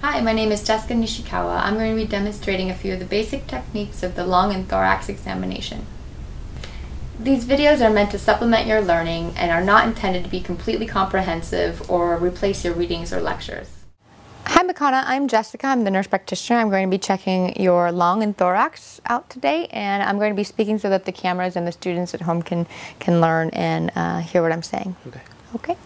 Hi, my name is Jessica Nishikawa. I'm going to be demonstrating a few of the basic techniques of the lung and thorax examination. These videos are meant to supplement your learning and are not intended to be completely comprehensive or replace your readings or lectures. Hi Makana, I'm Jessica. I'm the nurse practitioner. I'm going to be checking your lung and thorax out today and I'm going to be speaking so that the cameras and the students at home can, can learn and uh, hear what I'm saying. Okay. Okay.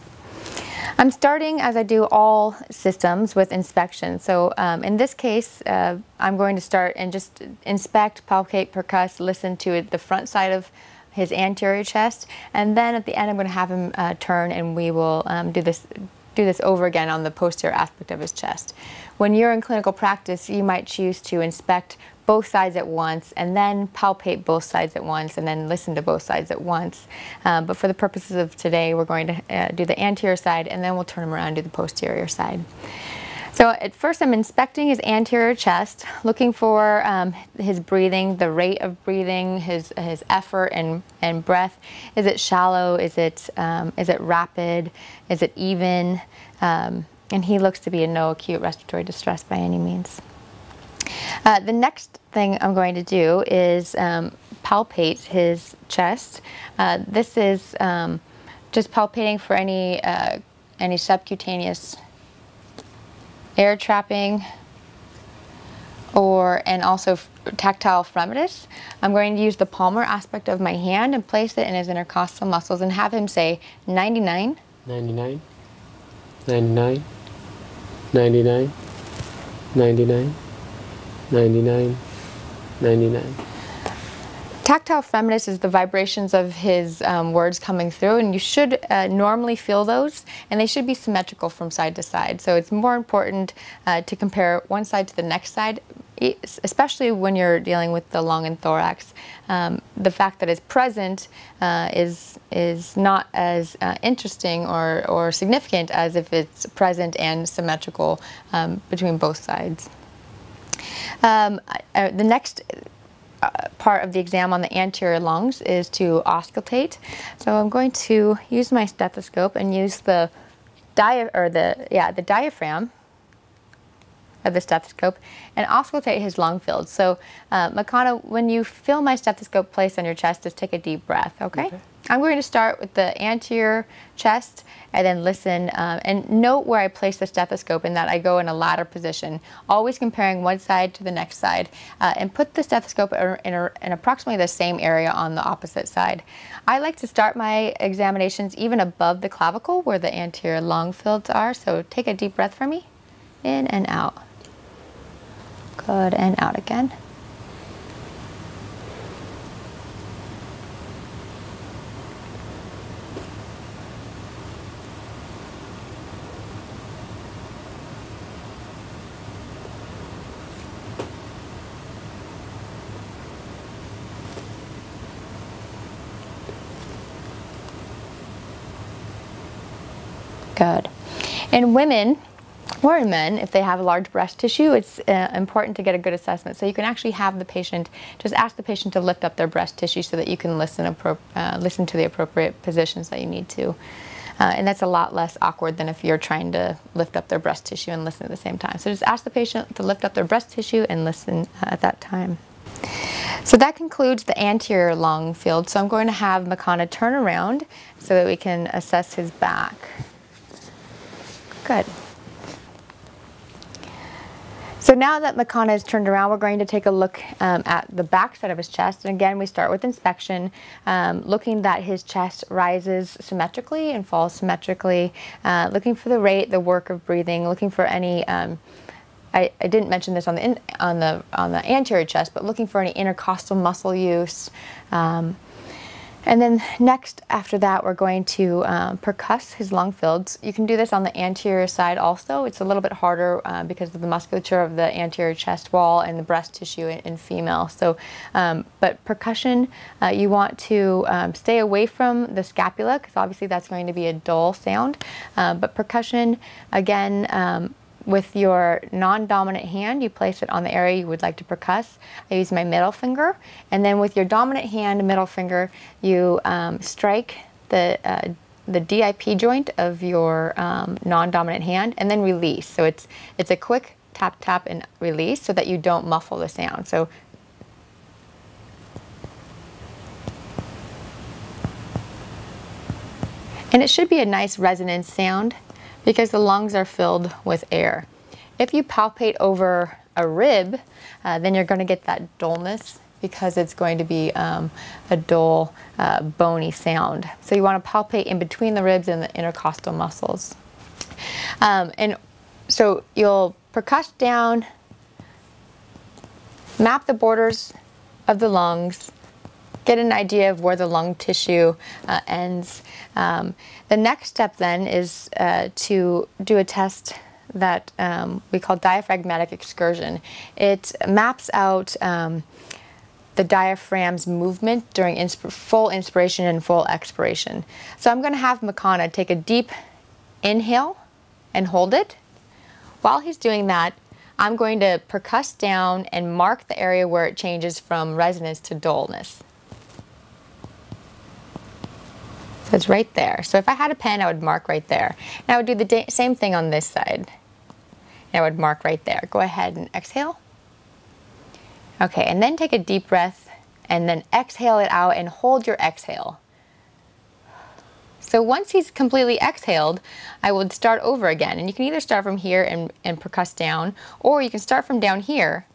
I'm starting, as I do all systems, with inspection. So um, in this case, uh, I'm going to start and just inspect, palpate, percuss, listen to the front side of his anterior chest, and then at the end I'm going to have him uh, turn and we will um, do this do this over again on the posterior aspect of his chest. When you're in clinical practice, you might choose to inspect both sides at once and then palpate both sides at once and then listen to both sides at once. Uh, but for the purposes of today, we're going to uh, do the anterior side and then we'll turn him around and do the posterior side. So at first I'm inspecting his anterior chest, looking for um, his breathing, the rate of breathing, his, his effort and, and breath. Is it shallow? Is it, um, is it rapid? Is it even? Um, and he looks to be in no acute respiratory distress by any means. Uh, the next thing I'm going to do is um, palpate his chest. Uh, this is um, just palpating for any, uh, any subcutaneous air trapping or and also tactile fremitus. I'm going to use the palmar aspect of my hand and place it in his intercostal muscles and have him say 99, 99, 99, 99, 99, 99, 99. Tactile fremitus is the vibrations of his um, words coming through, and you should uh, normally feel those, and they should be symmetrical from side to side. So it's more important uh, to compare one side to the next side, especially when you're dealing with the lung and thorax. Um, the fact that it's present uh, is is not as uh, interesting or, or significant as if it's present and symmetrical um, between both sides. Um, uh, the next part of the exam on the anterior lungs is to auscultate. So I'm going to use my stethoscope and use the dia or the yeah the diaphragm of the stethoscope and auscultate his lung field. So, uh, Makana, when you feel my stethoscope placed on your chest, just take a deep breath, okay? okay. I'm going to start with the anterior chest and then listen um, and note where I place the stethoscope in that I go in a ladder position, always comparing one side to the next side, uh, and put the stethoscope in, a, in, approximately the same area on the opposite side. I like to start my examinations even above the clavicle where the anterior lung fields are, so take a deep breath for me, in and out. Good, and out again. Good. In women, or in men, if they have large breast tissue, it's uh, important to get a good assessment. So you can actually have the patient, just ask the patient to lift up their breast tissue so that you can listen, uh, listen to the appropriate positions that you need to. Uh, and that's a lot less awkward than if you're trying to lift up their breast tissue and listen at the same time. So just ask the patient to lift up their breast tissue and listen uh, at that time. So that concludes the anterior lung field. So I'm going to have Makana turn around so that we can assess his back. Good. So now that Makana has turned around, we're going to take a look um, at the back side of his chest. And again, we start with inspection, um, looking that his chest rises symmetrically and falls symmetrically, uh, looking for the rate, the work of breathing, looking for any um, I, I, didn't mention this on the in, on the on the anterior chest, but looking for any intercostal muscle use, um, and then next, after that, we're going to um, percuss his lung fields. You can do this on the anterior side also. It's a little bit harder uh, because of the musculature of the anterior chest wall and the breast tissue in, in female. So, um, but percussion, uh, you want to um, stay away from the scapula because obviously that's going to be a dull sound. Uh, but percussion, again, um, with your non-dominant hand, you place it on the area you would like to percuss. I use my middle finger. And then with your dominant hand, middle finger, you um, strike the, uh, the DIP joint of your um, non-dominant hand and then release. So it's, it's a quick tap, tap, and release so that you don't muffle the sound. So And it should be a nice resonance sound because the lungs are filled with air. If you palpate over a rib, uh, then you're going to get that dullness because it's going to be um, a dull, uh, bony sound. So you want to palpate in between the ribs and the intercostal muscles. Um, and so you'll percuss down, map the borders of the lungs, get an idea of where the lung tissue uh, ends. Um, the next step then is uh, to do a test that um, we call diaphragmatic excursion. It maps out um, the diaphragm's movement during insp full inspiration and full expiration. So I'm going to have Makana take a deep inhale and hold it. While he's doing that, I'm going to percuss down and mark the area where it changes from resonance to dullness. So it's right there. So if I had a pen, I would mark right there. And I would do the same thing on this side. And I would mark right there. Go ahead and exhale. Okay, and then take a deep breath and then exhale it out and hold your exhale. So once he's completely exhaled, I would start over again. And you can either start from here and, and percuss down, or you can start from down here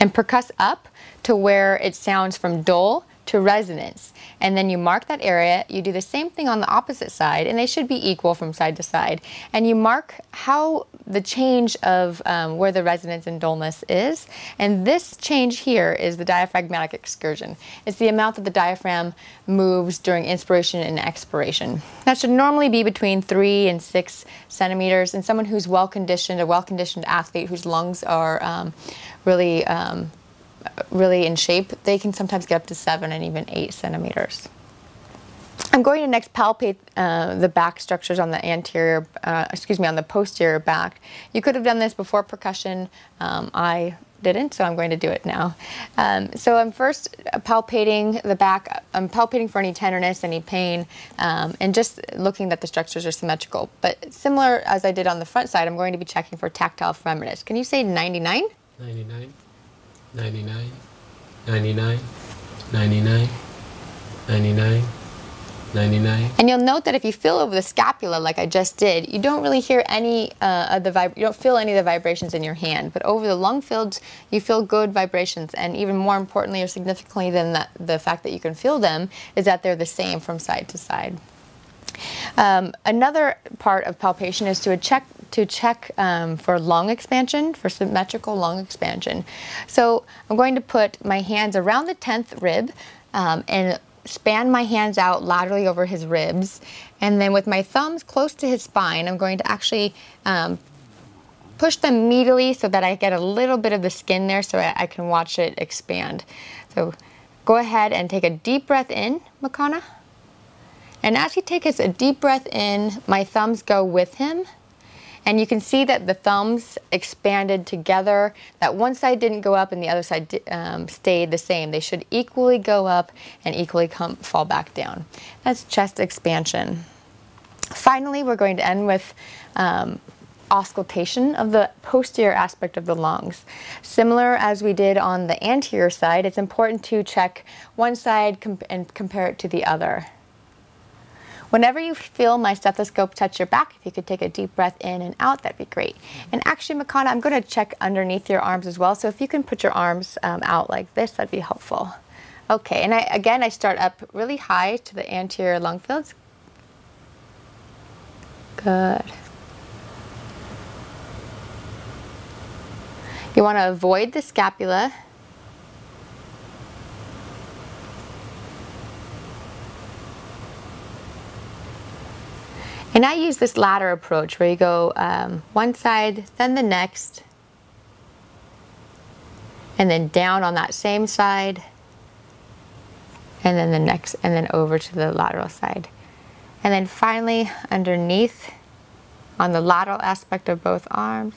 and percuss up to where it sounds from dull to resonance. And then you mark that area. You do the same thing on the opposite side, and they should be equal from side to side. And you mark how the change of um, where the resonance and dullness is. And this change here is the diaphragmatic excursion. It's the amount that the diaphragm moves during inspiration and expiration. That should normally be between three and six centimeters. And someone who's well conditioned, a well conditioned athlete whose lungs are um, really um, really in shape, they can sometimes get up to seven and even eight centimeters. I'm going to next palpate uh, the back structures on the anterior, uh, excuse me, on the posterior back. You could have done this before percussion. Um, I didn't, so I'm going to do it now. Um, so I'm first palpating the back. I'm palpating for any tenderness, any pain, um, and just looking that the structures are symmetrical. But similar as I did on the front side, I'm going to be checking for tactile fremitus. Can you say 99? 99. 99, 99, 99, 99, 99. And you'll note that if you feel over the scapula like I just did, you don't really hear any uh, of the vib you don't feel any of the vibrations in your hand. But over the lung fields, you feel good vibrations. And even more importantly or significantly than the, the fact that you can feel them is that they're the same from side to side. Um, another part of palpation is to check to check um, for lung expansion, for symmetrical lung expansion. So I'm going to put my hands around the 10th rib um, and span my hands out laterally over his ribs. And then with my thumbs close to his spine, I'm going to actually um, push them medially so that I get a little bit of the skin there so I, I can watch it expand. So go ahead and take a deep breath in, Makana. And as he takes a deep breath in, my thumbs go with him. And you can see that the thumbs expanded together, that one side didn't go up and the other side um, stayed the same. They should equally go up and equally come, fall back down. That's chest expansion. Finally, we're going to end with um, auscultation of the posterior aspect of the lungs. Similar as we did on the anterior side, it's important to check one side comp and compare it to the other. Whenever you feel my stethoscope touch your back, if you could take a deep breath in and out, that'd be great. And actually, Makana, I'm going to check underneath your arms as well. So if you can put your arms um, out like this, that'd be helpful. Okay, and I, again, I start up really high to the anterior lung fields. Good. You want to avoid the scapula And I use this ladder approach where you go um, one side, then the next, and then down on that same side, and then the next, and then over to the lateral side. And then finally underneath on the lateral aspect of both arms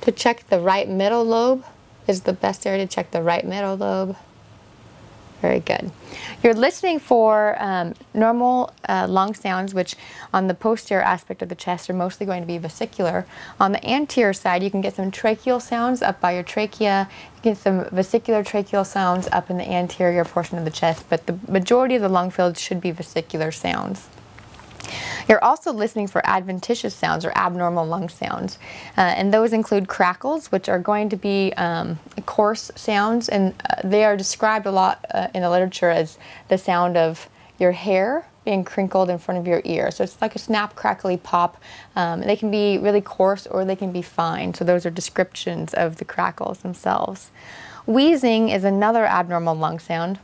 to check the right middle lobe is the best area to check the right middle lobe. Very good. You're listening for um, normal uh, lung sounds, which on the posterior aspect of the chest are mostly going to be vesicular. On the anterior side, you can get some tracheal sounds up by your trachea. You get some vesicular tracheal sounds up in the anterior portion of the chest, but the majority of the lung fields should be vesicular sounds. You're also listening for adventitious sounds or abnormal lung sounds. Uh, and those include crackles, which are going to be um, coarse sounds, and uh, they are described a lot uh, in the literature as the sound of your hair being crinkled in front of your ear. So it's like a snap, crackly pop. Um, they can be really coarse or they can be fine. So those are descriptions of the crackles themselves. Wheezing is another abnormal lung sound,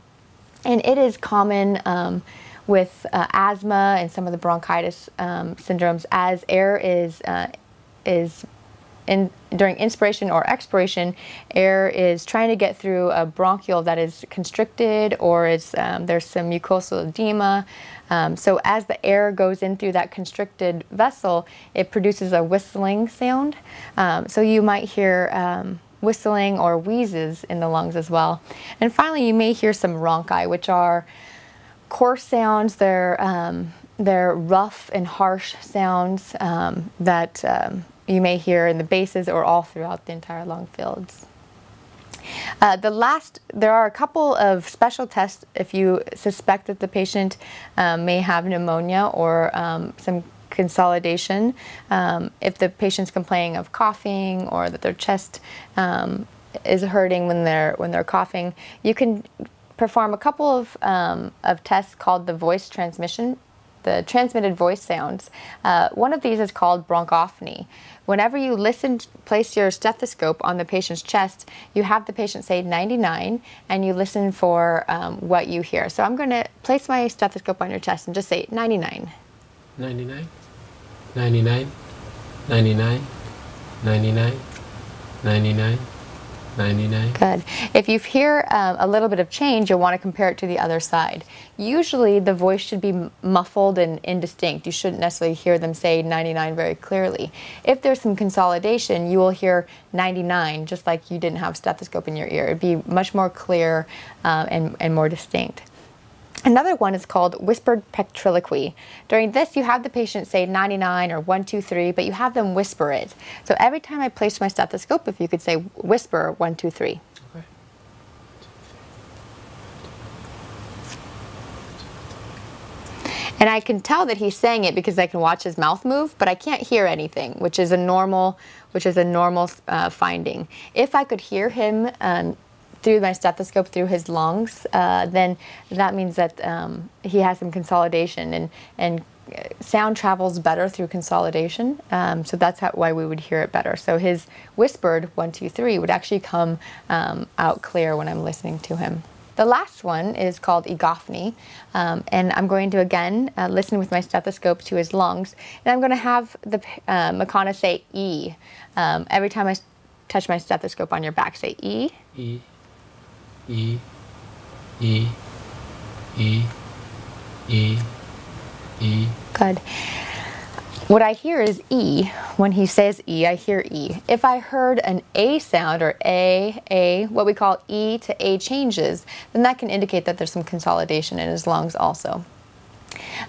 and it is common. Um, with uh, asthma and some of the bronchitis um, syndromes as air is uh, is in, during inspiration or expiration, air is trying to get through a bronchiole that is constricted or is, um, there's some mucosal edema. Um, so as the air goes in through that constricted vessel, it produces a whistling sound. Um, so you might hear um, whistling or wheezes in the lungs as well. And finally, you may hear some rhonchi, which are coarse sounds, they're, um, they're rough and harsh sounds um, that um, you may hear in the bases or all throughout the entire lung fields. Uh, the last, there are a couple of special tests if you suspect that the patient um, may have pneumonia or um, some consolidation. Um, if the patient's complaining of coughing or that their chest is hurting when they're when they're coughing, you can perform a couple of, um, of tests called the voice transmission, the transmitted voice sounds. Uh, one of these is called bronchophony. Whenever you listen, place your stethoscope on the patient's chest, you have the patient say 99 and you listen for um, what you hear. So I'm going to place my stethoscope on your chest and just say 99. 99, 99, 99, 99, 99. 99. Good. If you hear um, a little bit of change, you'll want to compare it to the other side. Usually the voice should be muffled and indistinct. You shouldn't necessarily hear them say 99 very clearly. If there's some consolidation, you will hear 99 just like you didn't have stethoscope in your ear. It'd be much more clear uh, and, and more distinct. Another one is called whispered pectoriloquy. During this, you have the patient say 99 or 123, but you have them whisper it. So every time I place my stethoscope, if you could say whisper 123. Okay. And I can tell that he's saying it because I can watch his mouth move, but I can't hear anything, which is a normal, which is a normal uh, finding. If I could hear him um, through my stethoscope through his lungs, uh, then that means that um, he has some consolidation and, and sound travels better through consolidation. Um, so that's how, why we would hear it better. So his whispered one, two, three would actually come um, out clear when I'm listening to him. The last one is called egophony, um, and I'm going to again uh, listen with my stethoscope to his lungs, and I'm going to have the uh, Makana say E. Um, every time I touch my stethoscope on your back, say E. E. E, E, E, E, E. Good. What I hear is E. When he says E, I hear E. If I heard an A sound or A, A, what we call E to A changes, then that can indicate that there's some consolidation in his lungs also.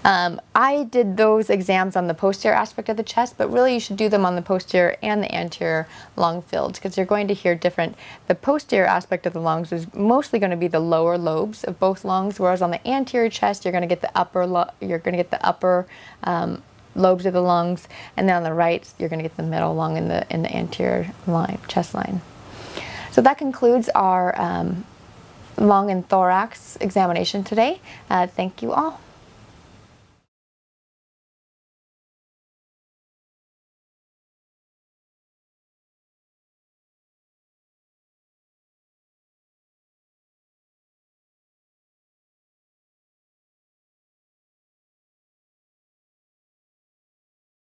Um, I did those exams on the posterior aspect of the chest, but really you should do them on the posterior and the anterior lung fields because you're going to hear different. The posterior aspect of the lungs is mostly going to be the lower lobes of both lungs, whereas on the anterior chest you're going to get the upper you're going to get the upper um, lobes of the lungs, and then on the right you're going to get the middle lung in the in the anterior line chest line. So that concludes our um, lung and thorax examination today. Uh, thank you all.